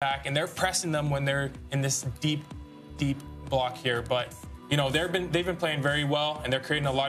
back, and they're pressing them when they're in this deep, deep block here. But you know, they've been they've been playing very well, and they're creating a lot.